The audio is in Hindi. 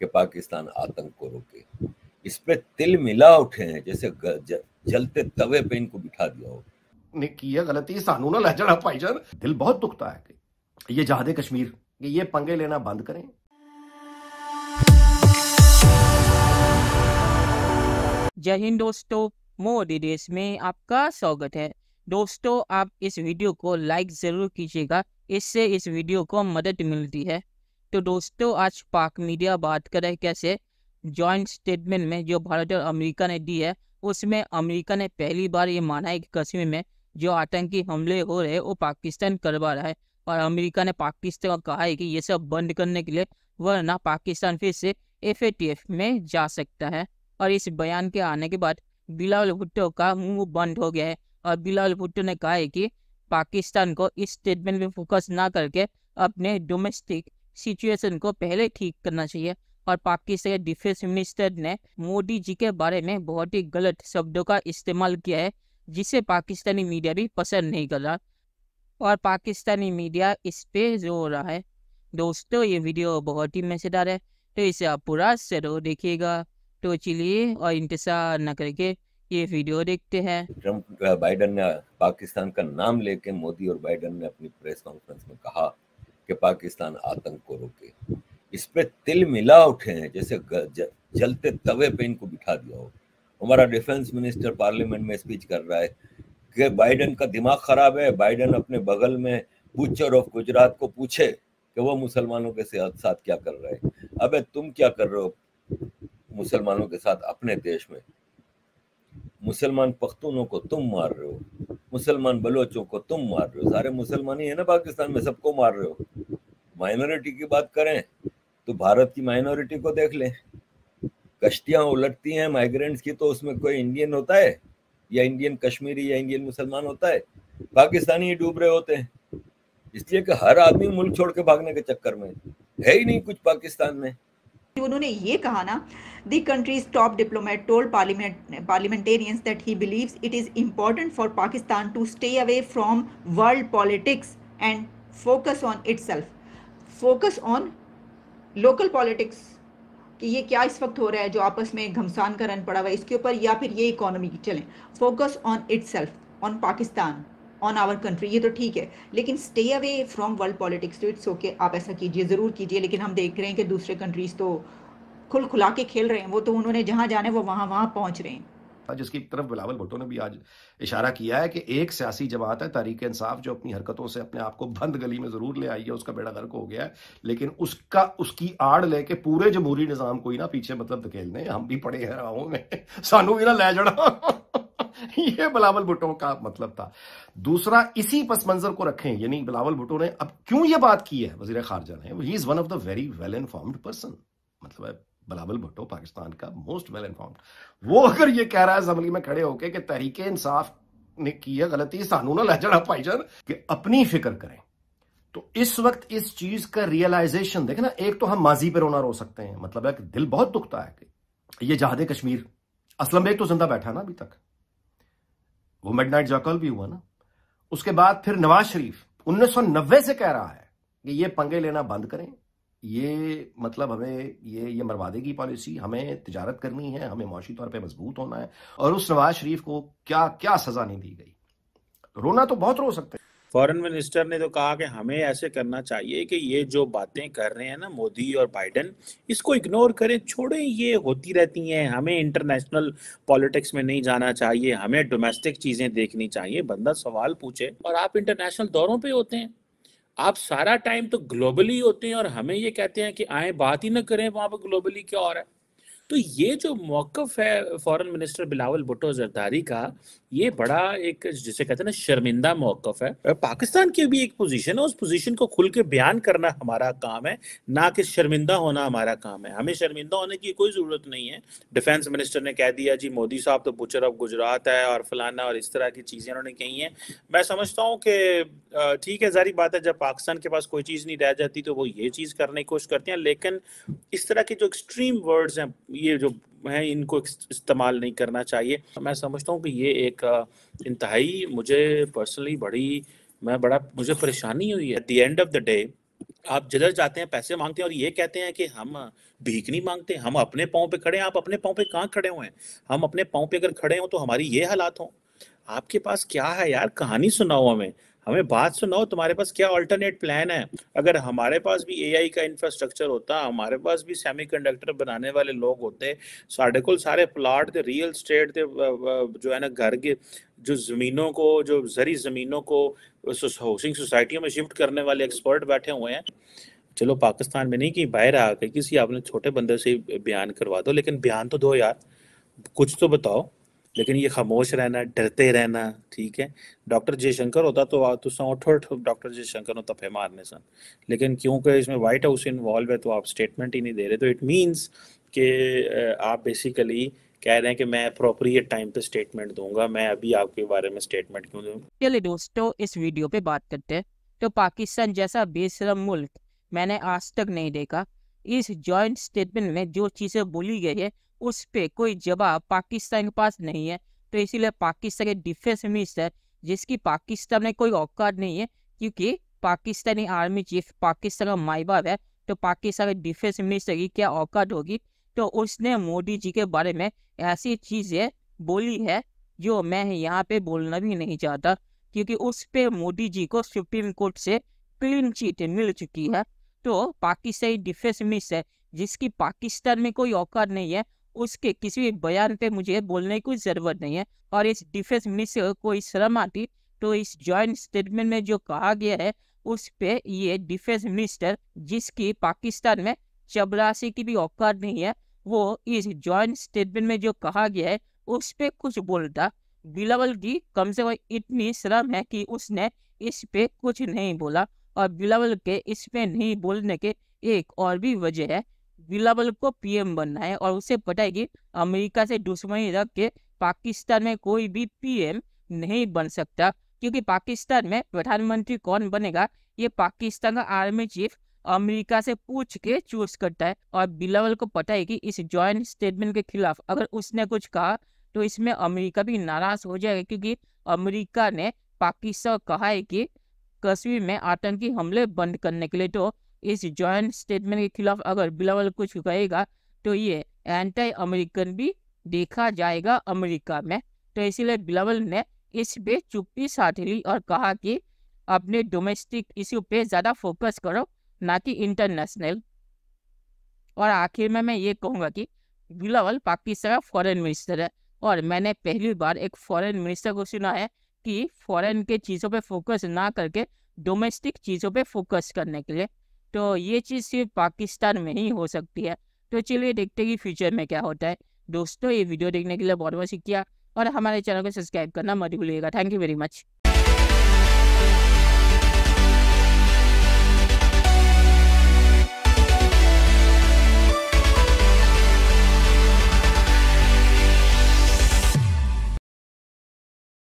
कि पाकिस्तान आतंक को। रोके इस पे तिल मिला उठे हैं जैसे जलते तवे पे इनको बिठा दिया हो। ने की है गलती सानू ना लह भाईजान। दिल बहुत दुखता है कि ये जहादे कश्मीर ये पंगे लेना बंद करें। जय हिंद दोस्तों मोदी देश में आपका स्वागत है। दोस्तों आप इस वीडियो को लाइक ज़रूर कीजिएगा इससे इस वीडियो को मदद मिलती है। तो दोस्तों, आज पाक मीडिया बात करे कैसे जॉइंट स्टेटमेंट में जो भारत और अमेरिका ने दी है, उसमें अमेरिका ने पहली बार ये माना है कि कश्मीर में जो आतंकी हमले हो रहे हैं, वो पाकिस्तान करवा रहा है। और अमेरिका ने पाकिस्तान को कहा है कि ये सब बंद करने के लिए, वरना पाकिस्तान फिर से एफ़ में जा सकता है। और इस बयान के आने के बाद बिलावल भुट्टो का मुँह बंद हो गया है। और बिलावल भुट्टो ने कहा है कि पाकिस्तान को इस स्टेटमेंट में फोकस ना करके अपने डोमेस्टिक सिचुएशन को पहले ठीक करना चाहिए। और पाकिस्तान के डिफेंस मिनिस्टर ने मोदी जी के बारे में बहुत ही गलत शब्दों का इस्तेमाल किया है, जिसे पाकिस्तानी मीडिया भी पसंद नहीं कर रहा। और पाकिस्तानी मीडिया इस पे ज़ोर रहा है। दोस्तों, ये वीडियो बहुत ही मज़ेदार है तो इसे आप पूरा ज़रूर देखिएगा। तो चलिए और इंतज़ार न करके ये वीडियो देखते हैं। ट्रंप बाइडन ने पाकिस्तान का नाम लेके मोदी और बाइडन ने अपनी प्रेस कॉन्फ्रेंस में कहा कि पाकिस्तान आतंक को। रोके इस पे तिल मिला उठे हैं, जैसे जलते तवे पे इनको बिठा दिया हो। हमारा डिफेंस मिनिस्टर पार्लियामेंट में स्पीच कर रहा है कि बाइडन का दिमाग खराब है, बाइडन अपने बगल में बूचर ऑफ़ गुजरात को पूछे कि वो मुसलमानों के साथ क्या कर रहे हैं। अबे तुम क्या कर रहे हो मुसलमानों के साथ अपने देश में? मुसलमान पख्तूनों को तुम मार रहे हो। मुसलमान बलोचों को तुम मार रहे हो। सारे मुसलमान ही है ना पाकिस्तान में, सबको मार रहे हो। माइनॉरिटी की बात करें तो भारत की माइनॉरिटी को देख लें। कश्तियाँ उलटती हैं माइग्रेंट्स की तो उसमें कोई इंडियन होता है? या इंडियन कश्मीरी या इंडियन मुसलमान होता है? पाकिस्तानी ही डूब रहे होते हैं। इसलिए कि हर आदमी मुल्क छोड़ के भागने के चक्कर में है ही नहीं कुछ पाकिस्तान में। उन्होंने ये कहा ना the countries top diplomat parliament parliamentarians that he believes it is important for Pakistan to stay away from world politics and focus on itself focus on local politics कि ये क्या इस वक्त हो रहा है जो आपस में घमसान का रन पड़ा हुआ है, इसके ऊपर या फिर ये इकोनॉमी की चलें। Focus on it on Pakistan on our country ये तो ठीक है, लेकिन stay away from world politics तो इट्स ओके आप ऐसा कीजिए, ज़रूर कीजिए, लेकिन हम देख रहे हैं कि दूसरे कंट्रीज़ तो खुल खुला के खेल रहे हैं, वो तो उन्होंने जहाँ जाना वो वहाँ वहाँ पहुँच रहे हैं। जिसकी तरफ़ बिलावल भुट्टो ने भी आज इशारा किया है कि एक सियासी जमात है, तारीख इंसाफ, जो अपनी हरकतों से अपने आप को बंद गली में ज़रूर ले आई है, उसका बेड़ा गर्क हो गया है, लेकिन उसका, उसकी आड़ लेके पूरे जमहूरी निज़ाम को ही ना पीछे मतलब धकेलने, हम भी पड़े हैं राहों में, सानू भी ना ले जाना। ये बिलावल भुट्टो का मतलब था। दूसरा, इसी पस मंजर को रखें, यानी बिलावल भुट्टो ने अब क्यों ये बात की है? वज़ीर खारजा ने। He is one of the very well informed person मतलब बलावल भुट्टो पाकिस्तान का मोस्ट वेल इन्फॉर्म्ड वो अगर ये कह रहा है असम्बली में खड़े होके कि तहरीके इंसाफ ने की है गलती, सानू ना लह जाना भाईजान, कि अपनी फ़िक्र करें। तो इस वक्त इस चीज़ का रियलाइजेशन देखे ना, एक तो हम माजी पे रोना रो सकते हैं। मतलब है कि दिल बहुत दुखता है कि ये जहादे कश्मीर, असलम बेग तो ज़िंदा बैठा ना अभी तक। वो मिड नाइट जाकल भी हुआ ना। उसके बाद फिर नवाज़ शरीफ 1990 से कह रहा है कि ये पंगे लेना बंद करें। ये मतलब हमें, ये ये मरवादे की पॉलिसी, हमें तजारत करनी है, हमें मुशी तौर पे मज़बूत होना है। और उस नवाज़ शरीफ को क्या क्या सजा नहीं दी गई। रोना तो बहुत रो सकते हैं। फॉरेन मिनिस्टर ने तो कहा कि हमें ऐसे करना चाहिए कि ये जो बातें कर रहे हैं ना मोदी और बाइडन, इसको इग्नोर करें, छोड़ें, ये होती रहती हैं। हमें इंटरनेशनल पॉलिटिक्स में नहीं जाना चाहिए, हमें डोमेस्टिक चीज़ें देखनी चाहिए, बंदा सवाल पूछे और आप इंटरनेशनल दौरों पे होते हैं। आप सारा टाइम तो ग्लोबली होते हैं और हमें ये कहते हैं कि आए बात ही ना करें वहाँ पर ग्लोबली क्या हो रहा है। तो ये जो मौकफ है फॉरेन मिनिस्टर बिलावल भुट्टो जरदारी का, ये बड़ा एक जिसे कहते हैं ना शर्मिंदा मौकफ है। पाकिस्तान की भी एक पोजीशन है, उस पोजीशन को खुल के बयान करना हमारा काम है, ना कि शर्मिंदा होना हमारा काम है। हमें शर्मिंदा होने की कोई ज़रूरत नहीं है। डिफेंस मिनिस्टर ने कह दिया, जी, मोदी साहब तो बुचर ऑफ़ गुजरात है और फलाना और इस तरह की चीज़ें उन्होंने कही हैं। मैं समझता हूँ कि ठीक है, जारी बात है, जब पाकिस्तान के पास कोई चीज़ नहीं रह जाती तो वो ये चीज़ करने की कोशिश करते हैं। लेकिन इस तरह के जो एक्सट्रीम वर्ड्स हैं ये जो है, इनको इस्तेमाल नहीं करना चाहिए। मैं समझता हूँ कि ये एक इंतहाई मुझे पर्सनली बड़ी, मैं बड़ा, मुझे परेशानी हुई है। At the end of the day आप जिधर जाते हैं, पैसे मांगते हैं और ये कहते हैं कि हम भीख नहीं मांगते, हम अपने पाँव पे खड़े हैं, आप अपने पाँव पे कहाँ खड़े हुए हैं? हम अपने पाँव पे अगर खड़े हों तो हमारी ये हालात हों। आपके पास क्या है यार? कहानी सुनाओ हमें। हमें बात सुनाओ, तुम्हारे पास क्या अल्टरनेट प्लान है? अगर हमारे पास भी एआई का इंफ्रास्ट्रक्चर होता, हमारे पास भी सेमीकंडक्टर बनाने वाले लोग होते, साढ़े को सारे प्लाट थे रियल स्टेट थे जो है ना, घर के, जो ज़मीनों को, जो जरी ज़मीनों को हाउसिंग सोसाइटियों में शिफ्ट करने वाले एक्सपर्ट बैठे हुए हैं। चलो, पाकिस्तान में नहीं कि बाहर आ गए किसी आपने छोटे बंदे से बयान करवा दो, लेकिन बयान तो दो यार। कुछ तो बताओ। लेकिन ये खामोश रहना, डरते रहना, ठीक है? डॉक्टर जयशंकर होता तो तुसा उठो डॉक्टर जयशंकर नो तफे मारने सन लेकिन क्योंकि इसमें वाइट हाउस इन्वॉल्व है तो आप स्टेटमेंट ही नहीं दे रहे तो इट मीन्स कि आप बेसिकली कह रहे हैं कि मैं अप्रोप्रिएट टाइम पे स्टेटमेंट दूँगा, मैं अभी आपके बारे में स्टेटमेंट क्यों दूँ? चलिए दोस्तों, इस वीडियो पे बात करते हैं। तो पाकिस्तान जैसा बेशरम मुल्क मैंने आज तक नहीं देखा। इस जॉइंट स्टेटमेंट में जो चीज़ें बोली गई है, उस पर कोई जवाब पाकिस्तान के पास नहीं है। तो इसीलिए पाकिस्तान के डिफेंस मिनिस्टर जिसकी पाकिस्तान में कोई औकात नहीं है, क्योंकि पाकिस्तानी आर्मी चीफ पाकिस्तान का माई बाप है तो पाकिस्तान के डिफेंस मिनिस्टर की क्या औकात होगी? तो उसने मोदी जी के बारे में ऐसी चीज़ें बोली है, जो मैं यहाँ पे बोलना भी नहीं चाहता, क्योंकि उस पर मोदी जी को सुप्रीम कोर्ट से क्लीन चीट मिल चुकी है। तो पाकिस्तानी डिफेंस मिनिस्टर जिसकी पाकिस्तान में कोई औकात नहीं है, उसके किसी भी बयान पे मुझे बोलने की ज़रूरत नहीं है। और इस डिफेंस को कोई शर्म आती तो इस जॉइंट स्टेटमेंट में जो कहा गया है, उस पे ये डिफेंस मिनिस्टर, जिसकी पाकिस्तान में चबरासी की भी औकात नहीं है, वो इस जॉइंट स्टेटमेंट में जो कहा गया है, उस पे कुछ बोलता। बिलावल की कम से कम इतनी शर्म है कि उसने इस पे कुछ नहीं बोला। और बिलावल के इसमें नहीं बोलने के एक और भी वजह है। बिलावल को पीएम बनना है और उसे पता है कि अमेरिका से दुश्मनी रख के पाकिस्तान में कोई भी पीएम नहीं बन सकता, क्योंकि पाकिस्तान में प्रधानमंत्री कौन बनेगा, ये पाकिस्तान का आर्मी चीफ अमेरिका से पूछ के चूज़ करता है। और बिलावल को पता है कि इस जॉइंट स्टेटमेंट के खिलाफ अगर उसने कुछ कहा तो इसमें अमेरिका भी नाराज़ हो जाएगा, क्योंकि अमेरिका ने पाकिस्तान कहा है कि कश्मीर में आतंकी हमले बंद करने के लिए तो इस जॉइंट स्टेटमेंट के खिलाफ अगर बिलावल कुछ कहेगा तो ये एंटी अमेरिकन भी देखा जाएगा अमेरिका में। तो इसीलिए बिलावल ने इस पे चुप्पी साथ ली और कहा कि अपने डोमेस्टिक इश्यू पे ज़्यादा फोकस करो, ना कि इंटरनेशनल और आखिर में मैं ये कहूँगा कि बिलावल पाकिस्तान का फॉरेन मिनिस्टर है। और मैंने पहली बार एक फॉरेन मिनिस्टर को सुना है कि फॉरेन के चीज़ों पे फोकस ना करके डोमेस्टिक चीज़ों पे फोकस करने के लिए। तो ये चीज़ सिर्फ़ पाकिस्तान में ही हो सकती है। तो चलिए देखते हैं कि फ्यूचर में क्या होता है। दोस्तों, ये वीडियो देखने के लिए बहुत बहुत शुक्रिया और हमारे चैनल को सब्सक्राइब करना मत भूलिएगा। Thank you very much